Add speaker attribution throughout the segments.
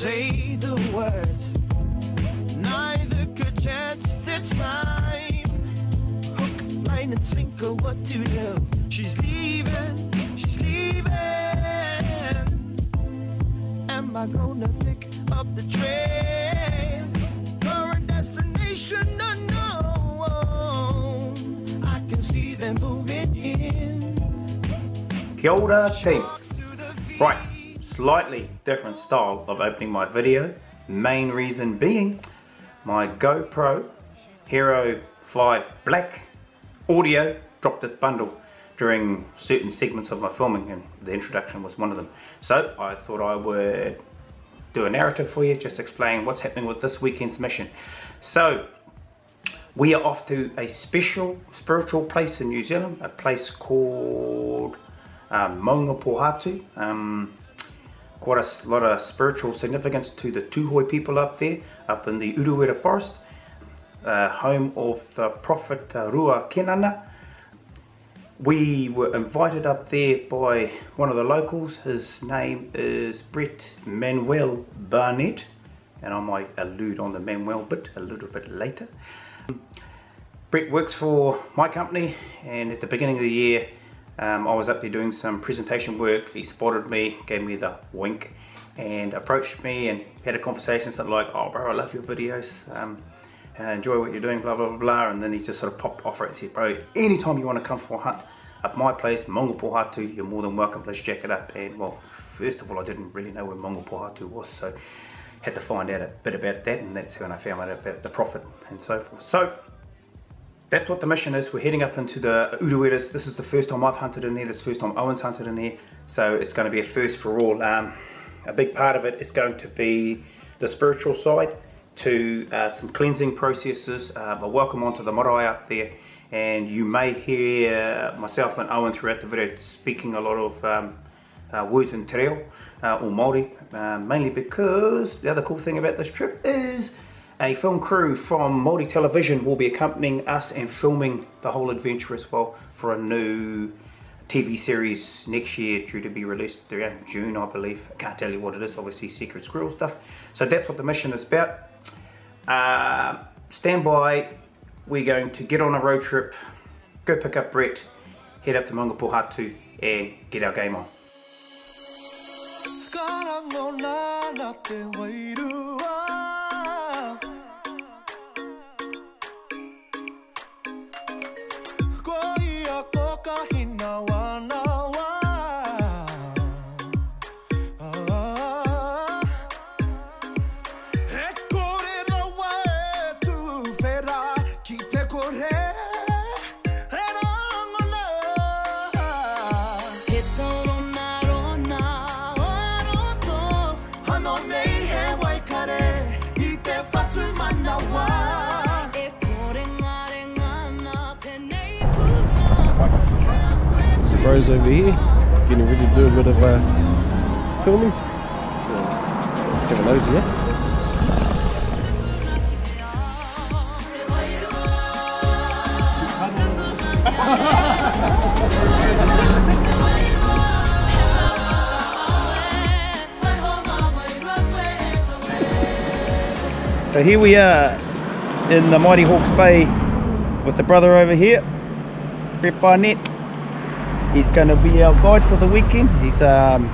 Speaker 1: say the words. Neither could chance the time. Hook, line, and sinker, what to do? She's leaving, she's leaving. Am I gonna pick up the train? Current destination unknown. I can see them moving in.
Speaker 2: Kia ora team. Right, slightly different style of opening my video. Main reason being my GoPro Hero 5 Black audio dropped its bundle during certain segments of my filming and the introduction was one of them. So I thought I would do a narrative for you, just explain what's happening with this weekend's mission. So we are off to a special spiritual place in New Zealand, a place called um, Maungapohatu. Um, quite a lot of spiritual significance to the Tūhoe people up there, up in the Urewera forest, uh, home of the prophet uh, Rua Kenana. We were invited up there by one of the locals. His name is Bret Manuel Barnett, and I might allude on the Manuel bit a little bit later. Bret works for my company, and at the beginning of the year, um, I was up there doing some presentation work. He spotted me, gave me the wink, and approached me and had a conversation, something like, "Oh, bro, I love your videos. Um, I enjoy what you're doing, blah blah blah blah." And then he just sort of popped off and said, "Bro, anytime you want to come for a hunt at my place, Maungapohatu, you're more than welcome. Let's jack it up." And well, first of all, I didn't really know where Maungapohatu was, so had to find out a bit about that, and that's when I found out about the profit and so forth. So that's what the mission is. We're heading up into the Ureweras. This is the first time I've hunted in there. This is the first time Owen's hunted in there. So it's going to be a first for all. Um, a big part of it is going to be the spiritual side to uh, some cleansing processes. Uh, a welcome onto the marae up there. And you may hear myself and Owen throughout the video speaking a lot of um, uh, words in te reo uh, or Māori. Uh, mainly because the other cool thing about this trip is a film crew from Māori Television will be accompanying us and filming the whole adventure as well for a new TV series next year due to be released around June I believe. I can't tell you what it is, obviously Secret Squirrel stuff. So that's what the mission is about. Uh, stand by, we're going to get on a road trip, go pick up Bret, head up to Maungapohatu and get our game on.
Speaker 3: walker in a Bros over here, getting ready to do a bit of uh, filming. Nosy, yeah?
Speaker 2: So here we are in the Mighty Hawke's Bay with the brother over here, Bret Barnett. He's going to be our guide for the weekend. He's um,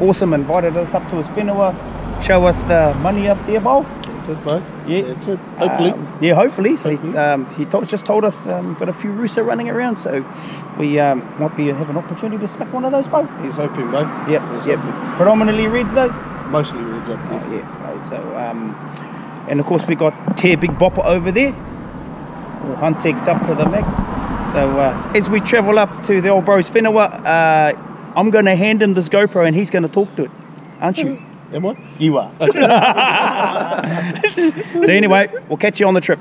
Speaker 2: awesome, invited us up to his whenua, show us the money up there, Bo.
Speaker 3: That's it, bro.
Speaker 2: Yeah.
Speaker 3: That's it. Hopefully.
Speaker 2: Um, yeah, hopefully. So he's,
Speaker 3: Hopefully.
Speaker 2: um, he told, just told us um, got a few rooster running around, so we um, might be have an opportunity to smack one of those, Bo.
Speaker 3: He's hoping, bro.
Speaker 2: Yep,
Speaker 3: He's
Speaker 2: yep.
Speaker 3: hoping.
Speaker 2: Predominantly reds though.
Speaker 3: Mostly reads up
Speaker 2: Oh,
Speaker 3: there.
Speaker 2: yeah, right, so, um, and of course we got Tear Big Bopper over there, all hunted up to the max. So uh, as we travel up to the old bro's whenua, uh, I'm going to hand him this GoPro and he's going to talk to it, aren't you?
Speaker 3: Am I?
Speaker 2: You are. so anyway, we'll catch you on the trip.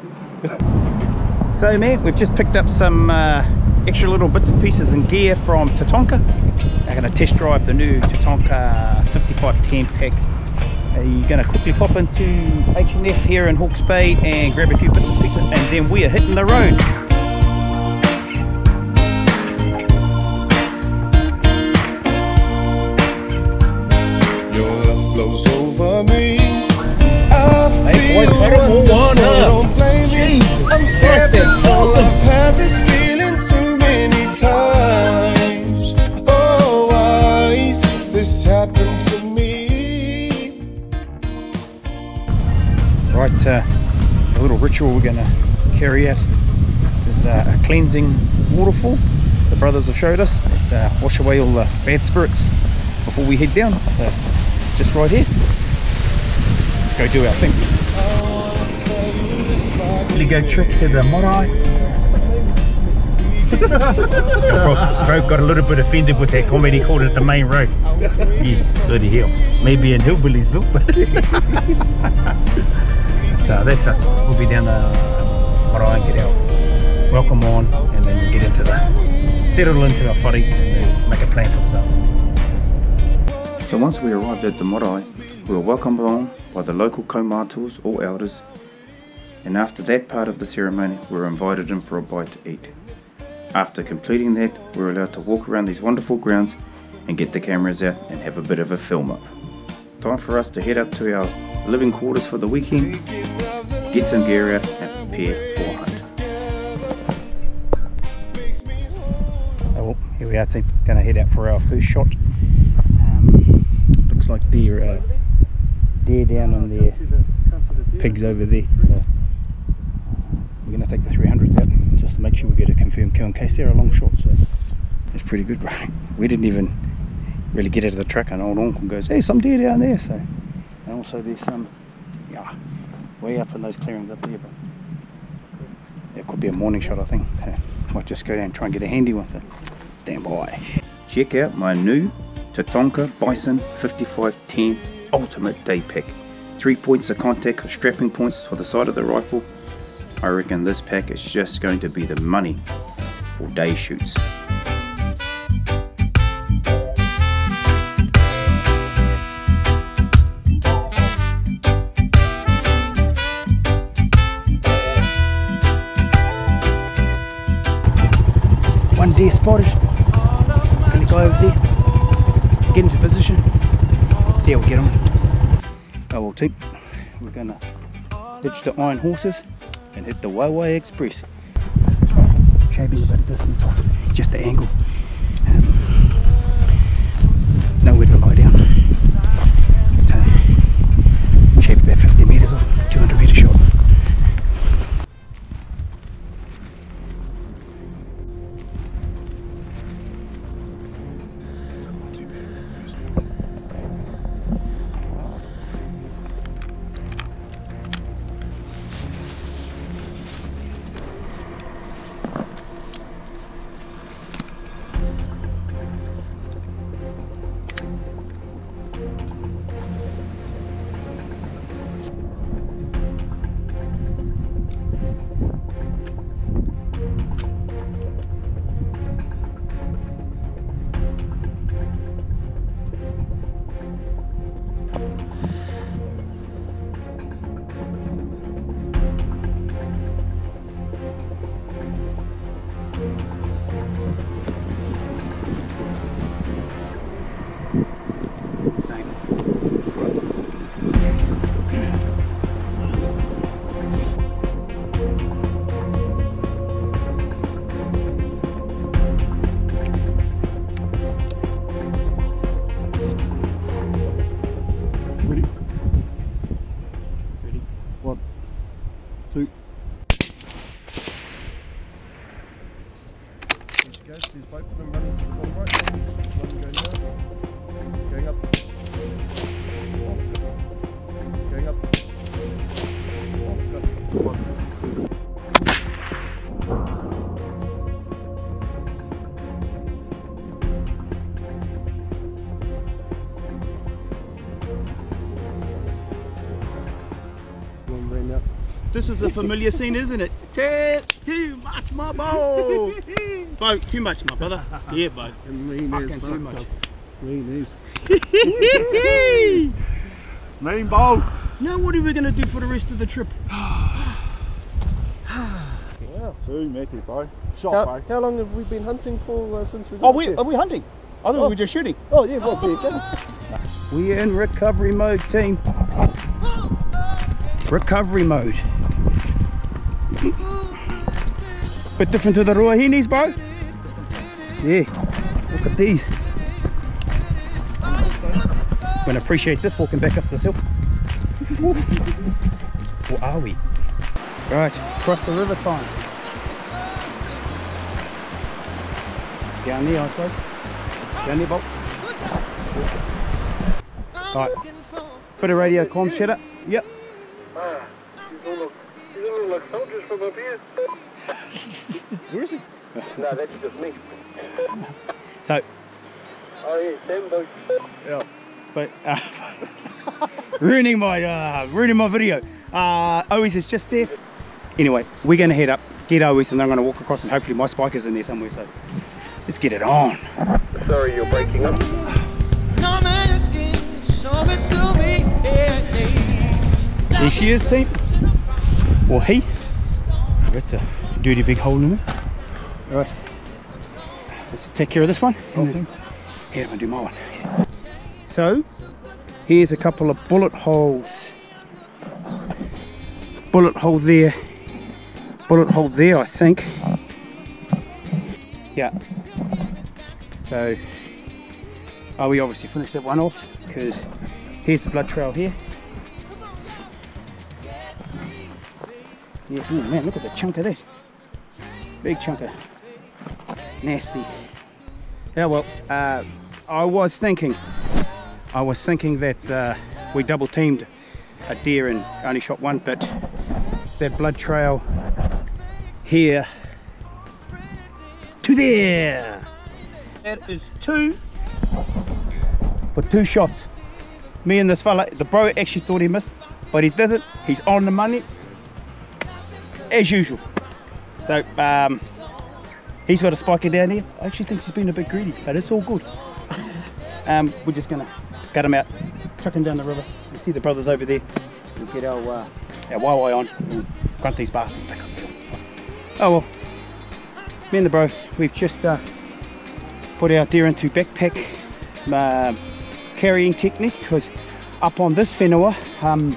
Speaker 2: So man, we've just picked up some uh, extra little bits and pieces and gear from Tatonka. I'm going to test drive the new Tatonka 5510 packs. Uh, you're going to quickly pop into H&F here in Hawke's Bay and grab a few bits and pieces and then we are hitting the road. But uh, a little ritual we're going to carry out is uh, a cleansing waterfall. The brothers have showed us that uh, wash away all the bad spirits before we head down. So just right here. Let's go do our thing. We go trip to the Morai. bro, bro got a little bit offended with that comment. He called it the main road. Yeah, bloody hell. Maybe in Hillbilliesville, so that's us. We'll be down the um, and get our welcome on, and then we'll get into the settle into our whare and then make a plan for this afternoon. So once we arrived at the marae, we were welcomed on by the local kaumātuas or elders, and after that part of the ceremony, we were invited in for a bite to eat. After completing that, we were allowed to walk around these wonderful grounds and get the cameras out and have a bit of a film up. Time for us to head up to our living quarters for the weekend, get some gear out and prepare for a hunt. Oh, well, here we are team, gonna head out for our first shot. Um, looks like deer, uh, deer down on there, pigs over there. So, we're gonna take the 300s out just to make sure we get a confirmed kill in case they're a long shot. So it's pretty good, bro. We didn't even really get out of the truck, and old uncle goes, "Hey, some deer down there." So, also there's some, yeah, way up in those clearings up there, but it could be a morning shot, I think. So, might just go down and try and get a handy one. So stand by. Check out my new Tatonka Bison 5510 Ultimate Day Pack. Three points of contact strapping points for the side of the rifle I reckon this pack is just going to be the money for day shoots. Team, we're gonna ditch the iron horses and hit the Wairau Express. Shaving a bit of distance just the angle.
Speaker 4: This is a familiar scene, isn't it? Too, too much, my boy. Bo, too much, my brother. Yeah, Bo.
Speaker 3: And lean
Speaker 4: Fucking
Speaker 3: is
Speaker 4: too much.
Speaker 3: Lean is.
Speaker 4: Mean bow. Now what are we going to do for the rest of the trip?
Speaker 3: Wow.
Speaker 4: Too many, bro. Shot,
Speaker 3: How,
Speaker 4: bro.
Speaker 3: how long have we been hunting for uh, since we got
Speaker 4: Oh, we,
Speaker 3: here?
Speaker 4: are we hunting? I thought we were just shooting.
Speaker 3: Oh yeah, well, there you go.
Speaker 2: We're in recovery mode, team. Recovery mode. Bit different to the Ruahinis, bro. Yeah, look at these. I'm Gonna appreciate this walking back up this hill. Or are we? Right, across the river time. Down there, I suppose. Down there, Bob. Right. Put a radio comm set up. Yep. Where is he?
Speaker 1: No, that's just me.
Speaker 2: So,
Speaker 1: Oh yeah, Sam Bush.
Speaker 2: yeah, but uh, ruining my uh, ruining my video. Uh, Owies is just there. Anyway, we're gonna head up, get Owies, and then I'm gonna walk across, and hopefully my spike is in there somewhere. So let's get it on.
Speaker 1: Sorry, you're breaking up.
Speaker 5: No man asking, show it to me. Yeah, yeah.
Speaker 2: There she is, team. Or he. That's a dirty big hole in it. All right. Let's take care of this one. then- Here, I'm gonna do my one. So, here's a couple of bullet holes. Bullet hole there. Bullet hole there, I think. Yeah. So, oh, we obviously finished that one off because here's the blood trail here. Yeah, oh man, look at the chunk of that. Big chunk of nasty. Yeah, well, uh, I was thinking, I was thinking that uh, we double teamed a deer and only shot one, but that blood trail here to there. That is two for two shots. Me and this fella, the bro actually thought he missed, but he doesn't. He's on the money as usual. So um, he's got a spiker down here. I actually think he's been a bit greedy, but it's all good. Um, we're just gonna gut him out, chuck him down the river. You see the brothers over there. Get our uh, our Waiwai on and grunt these bastards back up. Oh well, me and the bro, we've just uh, put our deer into backpack um carrying technique because up on this whenua, um,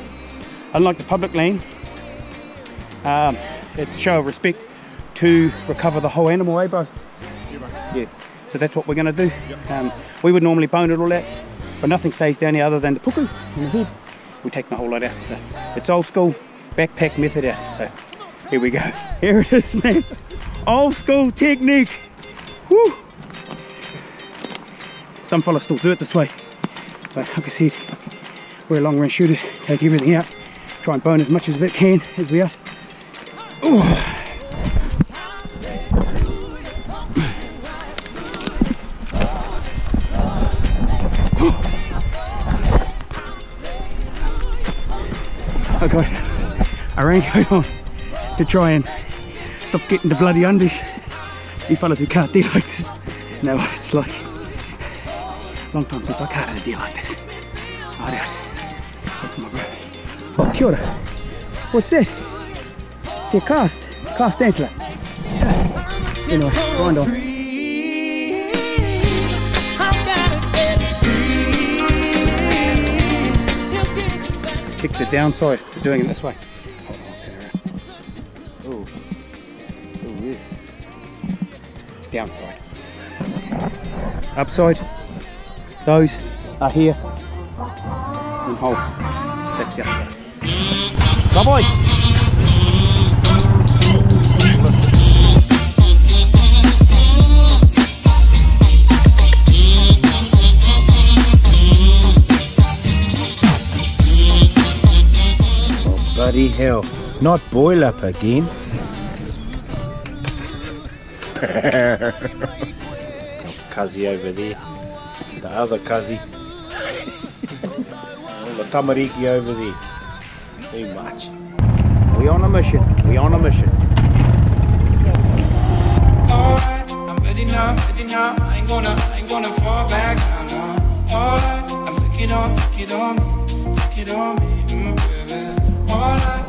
Speaker 2: unlike the public land, um, it's a show of respect to recover the whole animal, eh, bro? Yeah. So that's what we're going to do. Um, we would normally bone it all out, but nothing stays down here other than the puku and the. We take the whole lot out. So it's old school backpack method out. So here we go. Here it is, man. Old school technique. Woo! Some fellas still do it this way. But like I said, we're long range shooters. Take everything out. Try and bone as much as we can as we are. Ooh. I got a raincoat on to try and stop getting the bloody undies. You fellas who can't deal like this what it's like. Long time since I can't have a deal like this. Alright. That's my. Oh, kia ora. What's that? Te cast. Cast antler. Anyway, grind on. Check the downside to doing it this way. Oh. Ooh, yeah. Downside. Upside. Those are here. And hold. That's the upside. Bye bye.
Speaker 6: Hell. Not boil up again. Cuzzy over there. The other cuzzy. the tamariki over there. Too much. We on a mission. We on a mission.
Speaker 5: Alright, I'm ready now, ready now. I ain't gonna, I ain't gonna fall back now. No. Alright, I'm take it on, take it on me, take it on me, mm, baby. Alright, I ever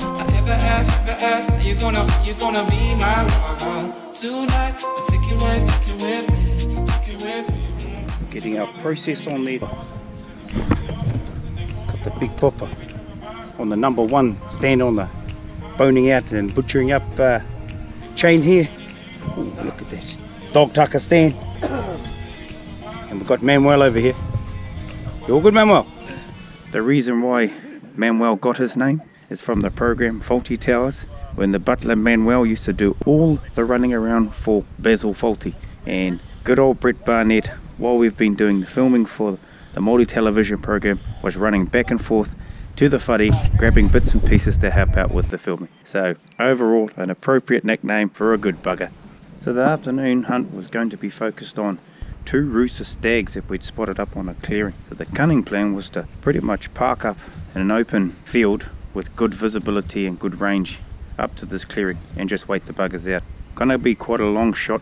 Speaker 5: ask, ever ask, are you gonna, are you gonna be my lover tonight? But take it with, take it with me, take it with me. mm.
Speaker 2: Getting our process on there. Got the big popper on the number one stand on the boning out and butchering up uh, chain here. Ooh, look at this. Dog tucker stand. And we've got Manuel over here. You all good, Manuel? The reason why Manuel got his name
Speaker 7: is from the program Fawlty Towers when the butler Manuel used to do all the running around for Basil Fawlty and good old Bret Barnett while we've been doing the filming for the Māori television program was running back and forth to the whare grabbing bits and pieces to help out with the filming. So overall an appropriate nickname for a good bugger. So the afternoon hunt was going to be focused on two rooster stags that we'd spotted up on a clearing. So the cunning plan was to pretty much park up in an open field with good visibility and good range up to this clearing and just wait the buggers out. Gonna be quite a long shot,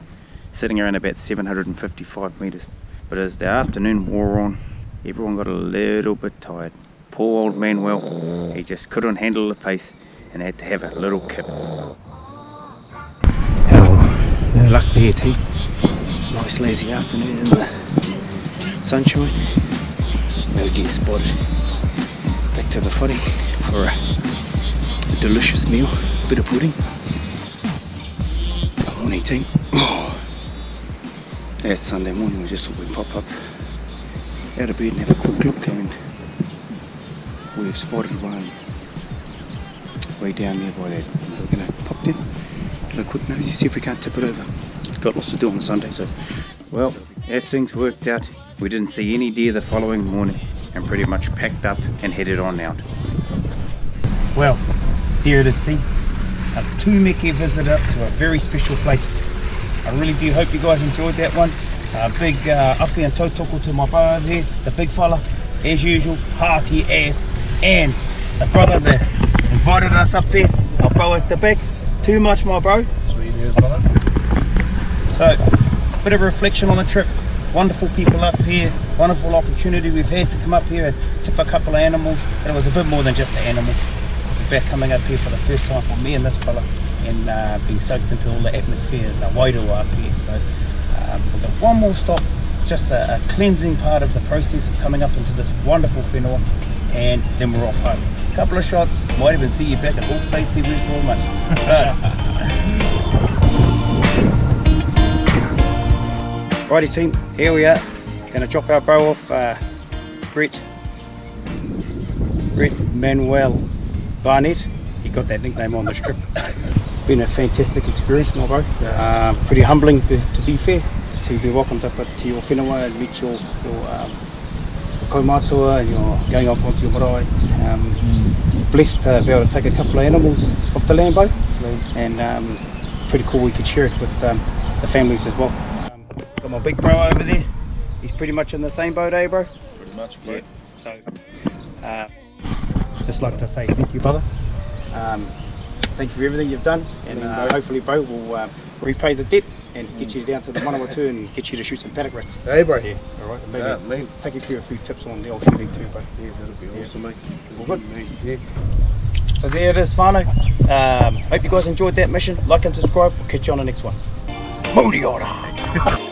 Speaker 7: sitting around about 755 metres. But as the afternoon wore on, everyone got a little bit tired. Poor old Manuel, he just couldn't handle the pace and had to have a little kip.
Speaker 8: Oh, uh, no luck there, team. Nice lazy afternoon in the sunshine. No deer spotted. To the footy for a, a delicious meal. Bit of pudding. Morning team. Oh. It's Sunday morning, we just thought we'd pop up out of bed and have a quick look and we've spotted one way down there by that. We're to pop down, get a quick nosy, see if we can't tip it over. Got lots to do on a Sunday, so
Speaker 7: Well, as things worked out, we didn't see any deer the following morning and pretty much packed up and headed on out.
Speaker 2: Well, there it is, team. A Tūmeke visit up to a very special place. I really do hope you guys enjoyed that one. A big uh, awhi and tautoko to my bro over here, the big fella, as usual, hearty ass, and the brother that invited us up there, our bro at the back. Too much, my bro.
Speaker 3: Sweet as brother.
Speaker 2: So, bit of reflection on the trip. Wonderful people up here, wonderful opportunity we've had to come up here and tip a couple of animals. And it was a bit more than just an animal. It was about coming up here for the first time for me and this fella and uh, being soaked into all the atmosphere, the wairua up here. So, um, we've got one more stop, just a, a cleansing part of the process of coming up into this wonderful whenua and then we're off home. A couple of shots, might even see you back at Hawke's Bay Seaweed for a month. So, Righty team, here we are. Gonna drop our bro off, uh, Bret, Bret Manuel Barnett. He got that nickname on this trip. Been a fantastic experience, my bro. Uh, pretty humbling to, to be fair, to be welcomed up to your whenua and meet your, your, um, your kaumatua and you're going up onto your marae. Um, blessed to be able to take a couple of animals off the land boat and um, pretty cool we could share it with um, the families as well. My big bro over there. He's pretty much in the same boat, eh, bro?
Speaker 3: Pretty much, bro.
Speaker 2: Yeah. So, uh, just like to say thank you, brother. Um, thank you for everything you've done, and uh, hopefully, bro, we'll uh, repay the debt and get you down to the Manawatu and get you to shoot some paddock rats.
Speaker 3: Hey, bro.
Speaker 2: Yeah, all right. Maybe
Speaker 3: Yeah,
Speaker 2: take you through a few tips on the old too, bro.
Speaker 3: Yeah, that'll be awesome, mate.
Speaker 2: All good.
Speaker 3: Yeah.
Speaker 2: So there it is, whānau. Um, hope you guys enjoyed that mission. Like and subscribe. We'll catch you on the next one. Mauri ora!